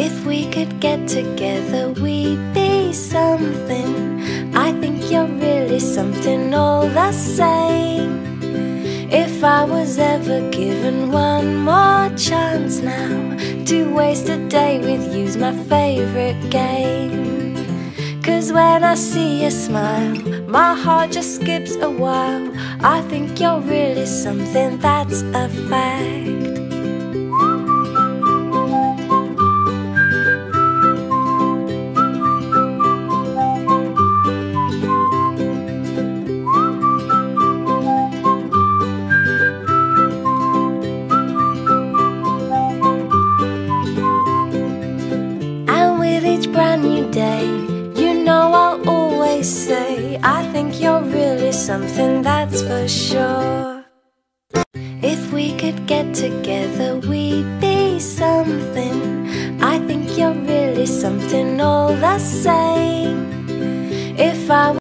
If we could get together, we'd be something. I think you're really something all the same. If I was ever given one more chance now to waste a day with you's my favorite game. Cause when I see you smile, my heart just skips a while. I think you're really something that's a fact. Day, you know I'll always say, I think you're really something that's for sure. If we could get together, we'd be something. I think you're really something all the same.